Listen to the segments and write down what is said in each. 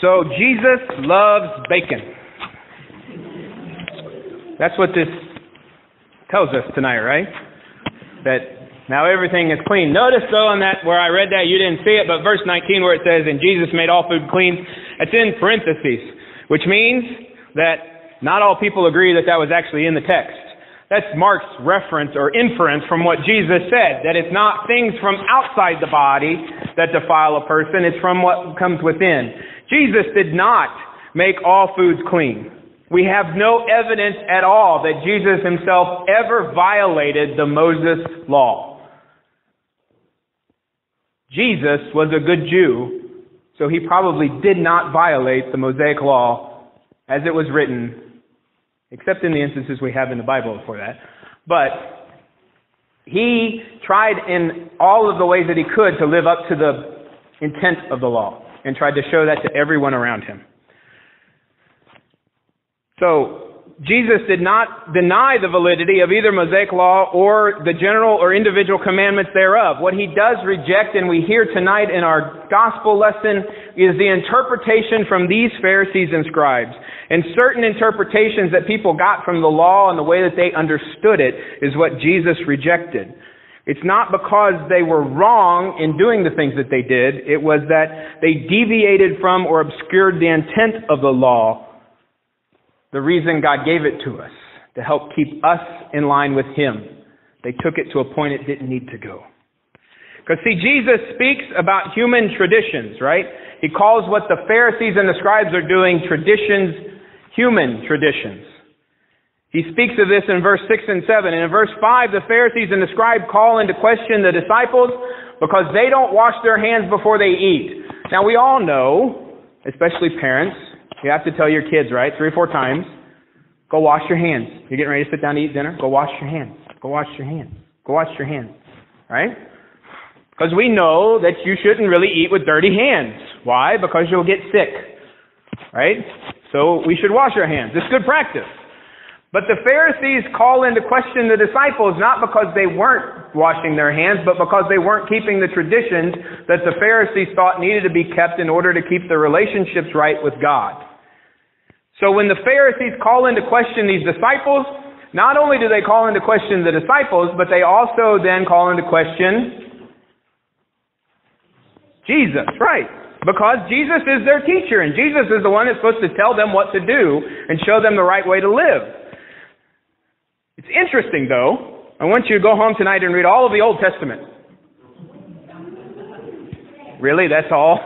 So Jesus loves bacon. That's what this tells us tonight, right? That now everything is clean. Notice though on that where I read that you didn't see it, but verse 19 where it says, "And Jesus made all food clean," it's in parentheses, which means that not all people agree that that was actually in the text. That's Mark's reference or inference from what Jesus said, that it's not things from outside the body that defile a person, it's from what comes within. Jesus did not make all foods clean. We have no evidence at all that Jesus himself ever violated the Moses law. Jesus was a good Jew, so he probably did not violate the Mosaic law as it was written except in the instances we have in the Bible for that. But he tried in all of the ways that he could to live up to the intent of the law and tried to show that to everyone around him. So, Jesus did not deny the validity of either Mosaic law or the general or individual commandments thereof. What he does reject, and we hear tonight in our gospel lesson, is the interpretation from these Pharisees and scribes. And certain interpretations that people got from the law and the way that they understood it is what Jesus rejected. It's not because they were wrong in doing the things that they did. It was that they deviated from or obscured the intent of the law the reason God gave it to us to help keep us in line with Him. They took it to a point it didn't need to go. Because see, Jesus speaks about human traditions, right? He calls what the Pharisees and the scribes are doing traditions, human traditions. He speaks of this in verse 6 and 7. And in verse 5, the Pharisees and the scribe call into question the disciples because they don't wash their hands before they eat. Now we all know, especially parents, you have to tell your kids, right? Three or four times. Go wash your hands. You're getting ready to sit down to eat dinner? Go wash your hands. Go wash your hands. Go wash your hands. Right? Because we know that you shouldn't really eat with dirty hands. Why? Because you'll get sick. Right? So we should wash our hands. It's good practice. But the Pharisees call into question the disciples not because they weren't washing their hands, but because they weren't keeping the traditions that the Pharisees thought needed to be kept in order to keep their relationships right with God. So when the Pharisees call into question these disciples, not only do they call into question the disciples, but they also then call into question Jesus, right? Because Jesus is their teacher, and Jesus is the one that's supposed to tell them what to do and show them the right way to live. It's interesting, though. I want you to go home tonight and read all of the Old Testament. Really? That's all?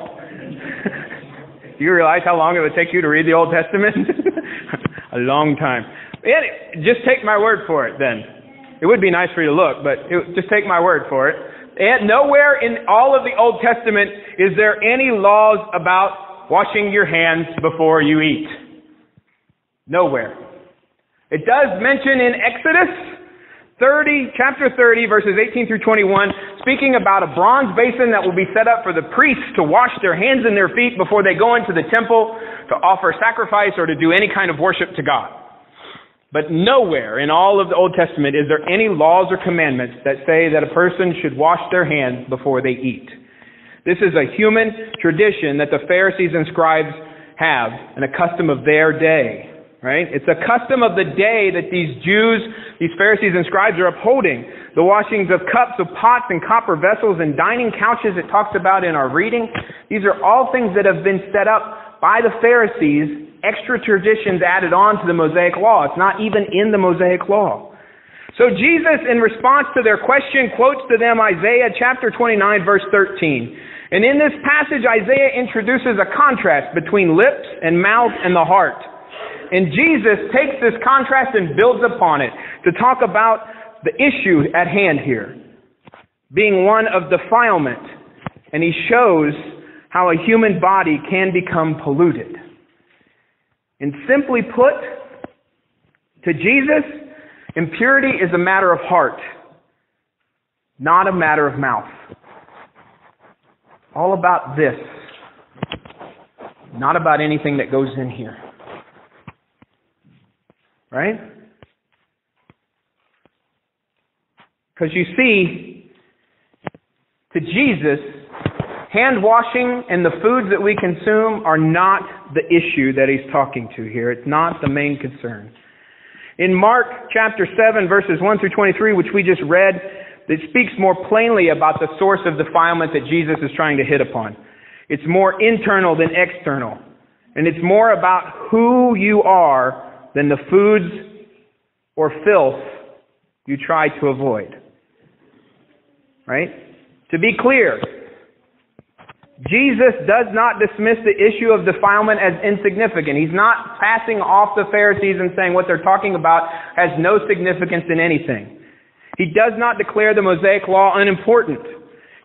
Do you realize how long it would take you to read the Old Testament? a long time. And just take my word for it then. It would be nice for you to look, but it, just take my word for it. And nowhere in all of the Old Testament is there any laws about washing your hands before you eat. Nowhere. It does mention in Exodus 30, chapter 30, verses 18 through 21, speaking about a bronze basin that will be set up for the priests to wash their hands and their feet before they go into the temple to offer sacrifice or to do any kind of worship to God. But nowhere in all of the Old Testament is there any laws or commandments that say that a person should wash their hands before they eat. This is a human tradition that the Pharisees and scribes have and a custom of their day. Right? It's a custom of the day that these Jews, these Pharisees and scribes are upholding. The washings of cups, of pots and copper vessels and dining couches it talks about in our reading. These are all things that have been set up by the Pharisees, extra traditions added on to the Mosaic law. It's not even in the Mosaic law. So Jesus, in response to their question, quotes to them Isaiah chapter 29 verse 13. And in this passage, Isaiah introduces a contrast between lips and mouth and the heart. And Jesus takes this contrast and builds upon it to talk about the issue at hand here being one of defilement. And he shows how a human body can become polluted. And simply put, to Jesus, impurity is a matter of heart, not a matter of mouth. All about this, not about anything that goes in here. Right? Because you see, to Jesus, Hand washing and the foods that we consume are not the issue that he's talking to here. It's not the main concern. In Mark chapter 7 verses 1 through 23, which we just read, it speaks more plainly about the source of defilement that Jesus is trying to hit upon. It's more internal than external. And it's more about who you are than the foods or filth you try to avoid. Right? To be clear, Jesus does not dismiss the issue of defilement as insignificant. He's not passing off the Pharisees and saying what they're talking about has no significance in anything. He does not declare the Mosaic law unimportant.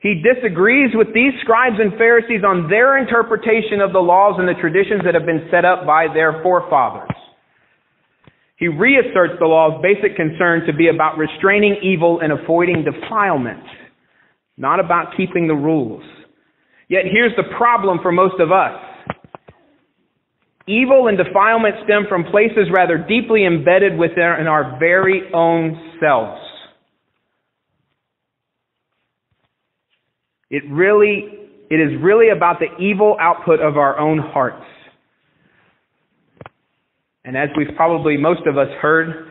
He disagrees with these scribes and Pharisees on their interpretation of the laws and the traditions that have been set up by their forefathers. He reasserts the law's basic concern to be about restraining evil and avoiding defilement, not about keeping the rules. Yet here's the problem for most of us. Evil and defilement stem from places rather deeply embedded within our very own selves. It really, it is really about the evil output of our own hearts. And as we've probably, most of us heard,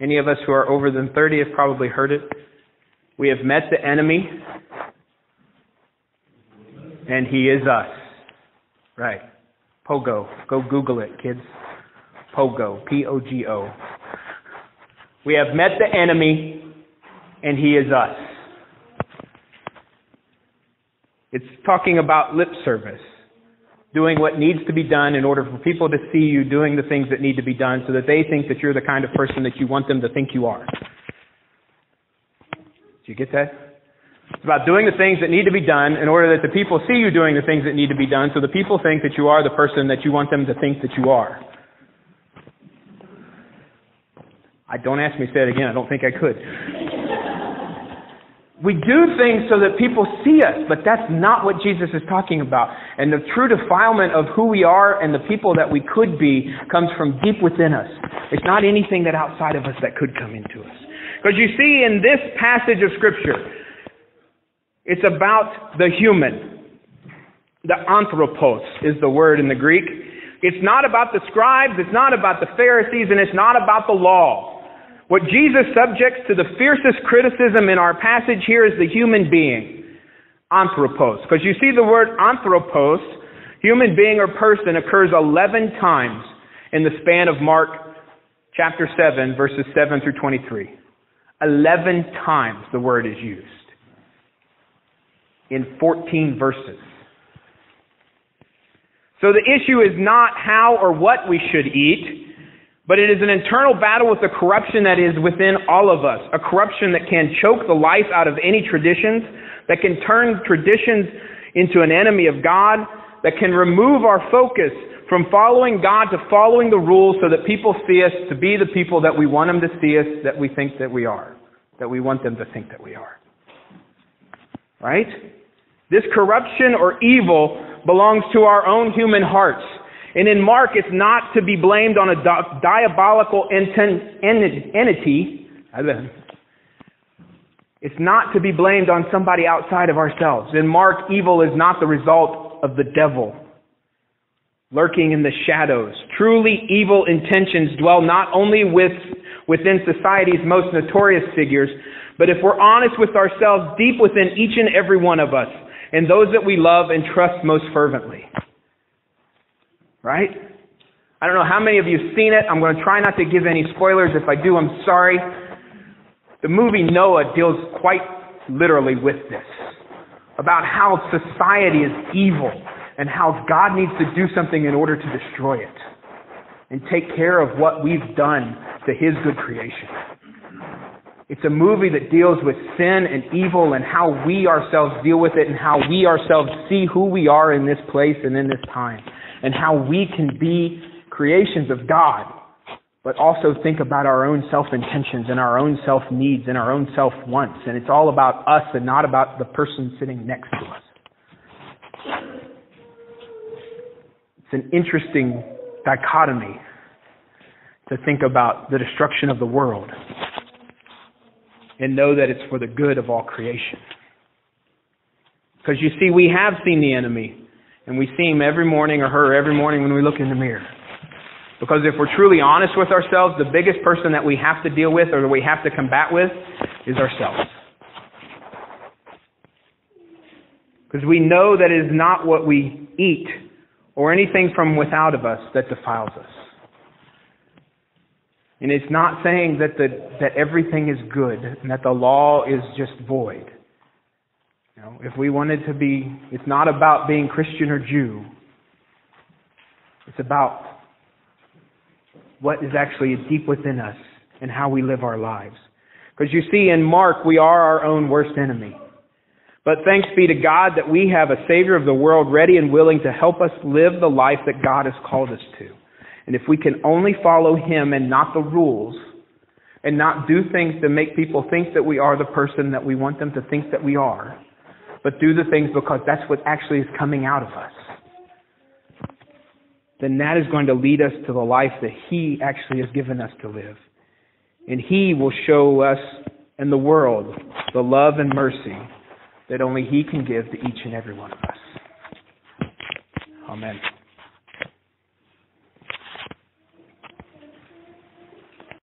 any of us who are over than 30 have probably heard it, we have met the enemy, and he is us. Right. Pogo. Go Google it, kids. Pogo. P-O-G-O. We have met the enemy, and he is us. It's talking about lip service. Doing what needs to be done in order for people to see you doing the things that need to be done so that they think that you're the kind of person that you want them to think you are. Do you get that? It's about doing the things that need to be done in order that the people see you doing the things that need to be done so the people think that you are the person that you want them to think that you are. I don't ask me to say it again. I don't think I could. We do things so that people see us, but that's not what Jesus is talking about. And the true defilement of who we are and the people that we could be comes from deep within us. It's not anything that outside of us that could come into us. Because you see in this passage of scripture, it's about the human. The anthropos is the word in the Greek. It's not about the scribes, it's not about the Pharisees, and it's not about the law. What Jesus subjects to the fiercest criticism in our passage here is the human being, anthropos. Because you see the word anthropos, human being or person, occurs 11 times in the span of Mark chapter 7, verses 7 through 23. 11 times the word is used in 14 verses. So the issue is not how or what we should eat. But it is an internal battle with the corruption that is within all of us. A corruption that can choke the life out of any traditions, that can turn traditions into an enemy of God, that can remove our focus from following God to following the rules so that people see us to be the people that we want them to see us, that we think that we are, that we want them to think that we are. Right? This corruption or evil belongs to our own human hearts. And in Mark, it's not to be blamed on a diabolical entity. It's not to be blamed on somebody outside of ourselves. In Mark, evil is not the result of the devil lurking in the shadows. Truly evil intentions dwell not only with, within society's most notorious figures, but if we're honest with ourselves, deep within each and every one of us, and those that we love and trust most fervently. Right? I don't know how many of you have seen it. I'm going to try not to give any spoilers. If I do, I'm sorry. The movie Noah deals quite literally with this about how society is evil and how God needs to do something in order to destroy it and take care of what we've done to His good creation. It's a movie that deals with sin and evil and how we ourselves deal with it and how we ourselves see who we are in this place and in this time and how we can be creations of God, but also think about our own self intentions and our own self needs and our own self wants. And it's all about us and not about the person sitting next to us. It's an interesting dichotomy to think about the destruction of the world and know that it's for the good of all creation. Because you see, we have seen the enemy, and we see him every morning or her every morning when we look in the mirror. Because if we're truly honest with ourselves, the biggest person that we have to deal with or that we have to combat with is ourselves. Because we know that it is not what we eat or anything from without of us that defiles us. And it's not saying that, the, that everything is good and that the law is just void. You know, if we wanted to be, it's not about being Christian or Jew. It's about what is actually deep within us and how we live our lives. Because you see, in Mark, we are our own worst enemy. But thanks be to God that we have a Savior of the world ready and willing to help us live the life that God has called us to. And if we can only follow Him and not the rules, and not do things to make people think that we are the person that we want them to think that we are, but do the things because that's what actually is coming out of us, then that is going to lead us to the life that He actually has given us to live. And He will show us and the world the love and mercy that only He can give to each and every one of us. Amen.